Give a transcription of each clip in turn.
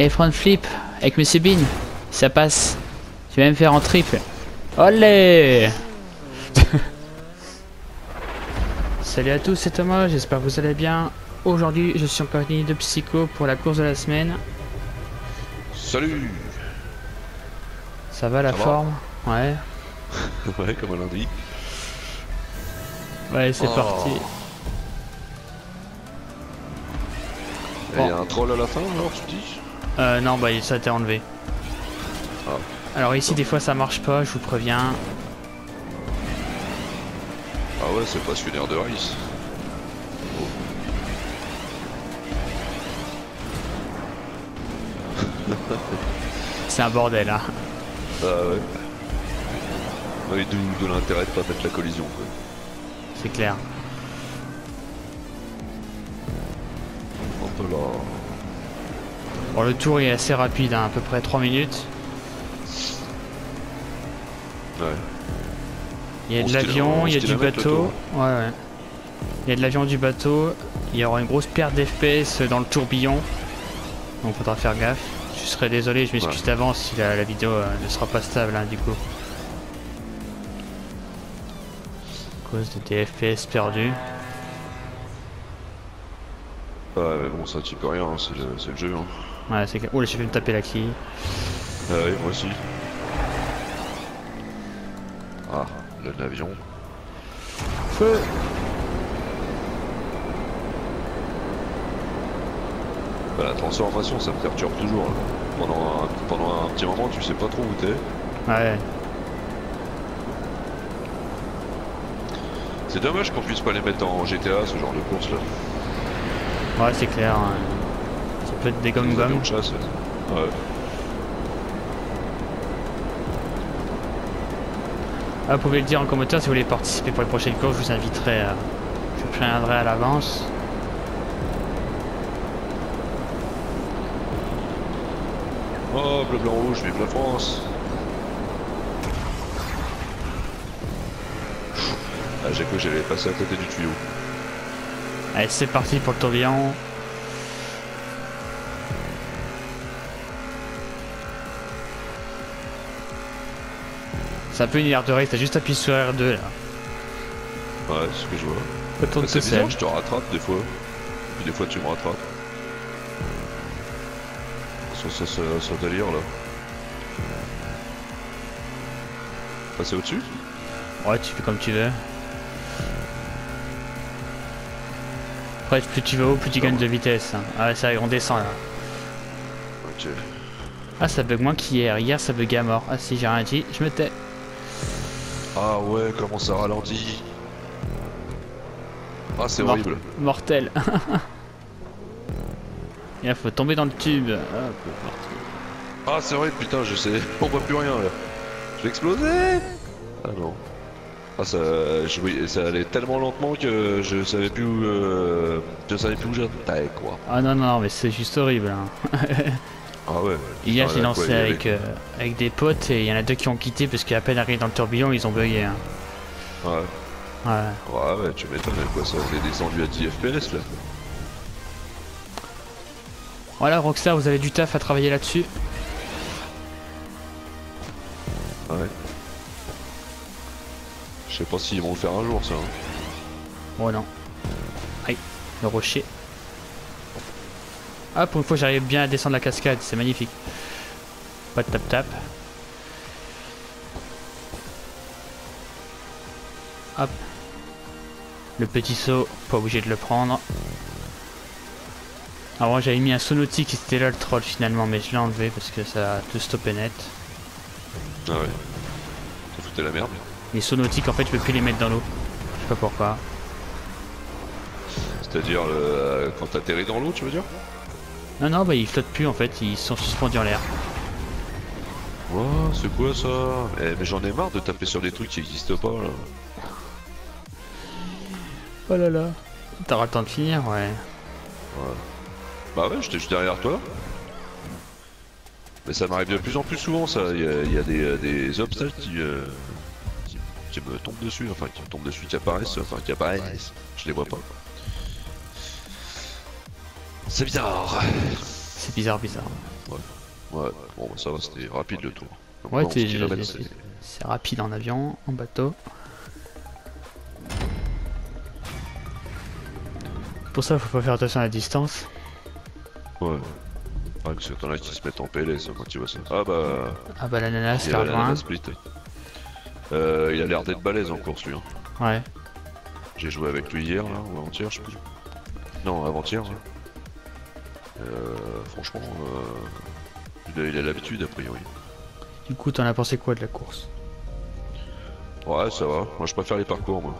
Et front flip avec Monsieur Bean. Ça passe. Tu vas me faire en triple. Olé Salut à tous, c'est Thomas, j'espère que vous allez bien. Aujourd'hui, je suis en compagnie de Psycho pour la course de la semaine. Salut Ça va la Ça va forme? Ouais. Ouais, comme un lundi. Ouais, c'est Oh. parti. Et y a un troll à la fin, alors, tu dis? Euh, non, bah ça a été enlevé. Ah. Alors ici, des fois ça marche pas, je vous préviens. Ah ouais, c'est presque une de race. C'est un bordel, hein. Ah ouais. D'où de l'intérêt de pas mettre la collision. quoi. C'est clair. Peu là. Bon, le tour est assez rapide, hein, à peu près 3 minutes. Ouais. Il y a On de l'avion, on il y a du bateau. tour. Ouais, ouais. Il y a de l'avion, du bateau. Il y aura une grosse perte d'FPS dans le tourbillon. Donc faudra faire gaffe. Je serais désolé, je m'excuse Ouais. d'avance si la, la vidéo euh, ne sera pas stable hein, du coup. À cause de des FPS perdus. Ouais, mais bon, ça, tu peux rien, hein, c'est le, jeu. Hein. Ouais, c'est clair. Oh, j'ai fait me taper la quille. Ah ouais, moi aussi. Ah, le l'avion. Feu Bah, la transformation, ça me perturbe toujours. là. Pendant un, pendant un petit moment, tu sais pas trop où t'es. Ouais. C'est dommage qu'on puisse pas les mettre en GTA, ce genre de course là. Ouais, c'est clair. hein. Ça peut être des de chasse. Ouais. Ah, vous pouvez le dire en commentaire si vous voulez participer pour les prochaines courses, je vous inviterai. à- Je vous préviendrai à l'avance. Oh, bleu, blanc, rouge, vive la France Ah, j'ai cru que j'allais passer à côté du tuyau. Allez, c'est parti pour le tourbillon. C'est un peu une aire de race, t'as juste appuyé sur R2 là. Ouais, c'est ce que je vois. Mais C'est bizarre, je te rattrape des fois. Puis des fois tu me rattrapes. Sur ce, ce, ce délire là. Passer au-dessus? Ouais, tu fais comme tu veux. Après, plus tu vas haut, plus tu gagnes de vitesse. hein. Ah ouais, ça, on descend là. Ok. Ah, ça bug moins qu'hier. Hier, ça buguait à mort. Ah, si, j'ai rien dit, je me tais. Ah ouais, comment ça ralentit Ah, c'est horrible. Mortel. Il faut tomber dans le tube. Parti. Ah, c'est horrible, putain, je sais. On voit plus rien là. Je vais exploser Ah non. Ah, ça, je- oui, ça allait tellement lentement que je savais plus où, euh, je savais plus où j'étais quoi. Ah non, non, mais c'est juste horrible. hein. Ah ouais. Hier, j'ai lancé avec, euh, avec des potes et il y en a deux qui ont quitté parce qu'à peine arrivé dans le tourbillon, ils ont bugué. hein. Ouais. Ouais. Ouais, ouais, tu m'étonnes, quoi, ça est descendu à 10 FPS là. Voilà, Rockstar, vous avez du taf à travailler là-dessus. Ouais. Je sais pas s'ils vont le faire un jour, ça. hein. Oh non. Aïe, le rocher. Ah, pour une fois, j'arrive bien à descendre la cascade, c'est magnifique. Pas de tap-tap. Hop. Le petit saut, pas obligé de le prendre. Alors j'avais mis un saut nautique c'était là le troll finalement, mais je l'ai enlevé parce que ça a tout stoppé net. Ah ouais. Ça foutait la merde. Les sauts nautiques, en fait, je peux plus les mettre dans l'eau. Je sais pas pourquoi. C'est-à-dire euh, quand t'atterris dans l'eau, tu veux dire? Non, non, bah ils flottent plus en fait, ils sont suspendus en l'air. Ouais, c'est quoi ça? Eh, Mais j'en ai marre de taper sur des trucs qui existent pas là. Oh là là. T'auras le temps de finir, ouais. Bah ouais, j'étais juste derrière toi. Mais ça m'arrive de plus en plus souvent ça. Il y a, il y a des, des obstacles qui, euh, qui, qui me tombent dessus, enfin qui me tombent dessus, qui apparaissent, enfin qui apparaissent. Je les vois pas. C'est bizarre. C'est bizarre, bizarre. Ouais, bon, bah, ça va, c'était rapide le tour. Comme Ouais, quoi, t'es- 11 kilomètres, c'est- c'est- c'est rapide en avion, en bateau. Pour ça, faut pas faire attention à la distance. Ouais. Ah, parce que t'en as qui se mettent en PLS hein, quand tu vois ça. Ah bah. Ah bah l'ananas, rejoint. split. Euh, il a l'air d'être balèze en course lui. Hein. Ouais. J'ai joué avec lui hier là, ou avant-hier, je sais plus. Non, avant-hier. là. Euh, franchement, euh, il a l'habitude a priori. Du coup, t'en as pensé quoi de la course? Ouais, ça va. Moi, je préfère les parcours, moi.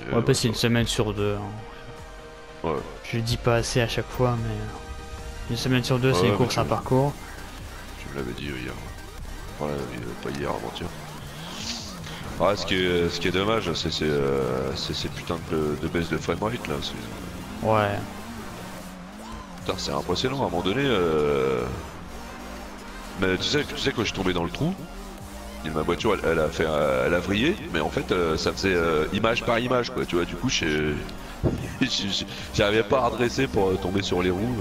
Et, On va euh, passer une semaine sur deux. hein. Ouais. Je le dis pas assez à chaque fois, mais euh, une semaine sur deux, Ouais, c'est une course, un parcours. Tu me l'avais dit hier. Voilà, pas hier, avant-hier. Ouais, ce qui est, ce qui est dommage, c'est euh, ces putains de, de baisse de framerate là. Ouais. C'est impressionnant à un moment donné. euh, Mais tu sais, tu sais, quand je suis tombé dans le trou, et ma voiture elle, a fait, euh, elle a vrillé, mais en fait euh, ça faisait image par image quoi. Tu vois, du coup, j'arrivais pas à redresser pour tomber sur les roues.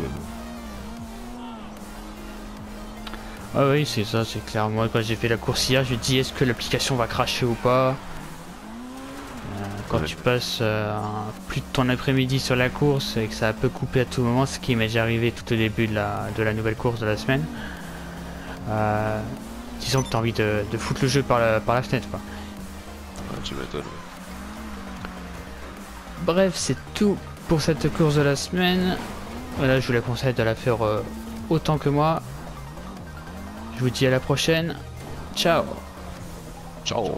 Ah oui, c'est ça, c'est clair. Moi, quand j'ai fait la course hier, je me dis est-ce que l'application va cracher ou pas? Quand Ouais. tu passes euh, plus de ton après-midi sur la course et que ça peut couper à tout moment, ce qui m'est déjà arrivé tout au début de la, de la nouvelle course de la semaine, euh, disons que tu as envie de, de foutre le jeu par la, par la fenêtre. Quoi. Ouais, tu m'étonnes. Bref, c'est tout pour cette course de la semaine. Voilà, je vous la conseille de la faire euh, autant que moi. Je vous dis à la prochaine. Ciao Ciao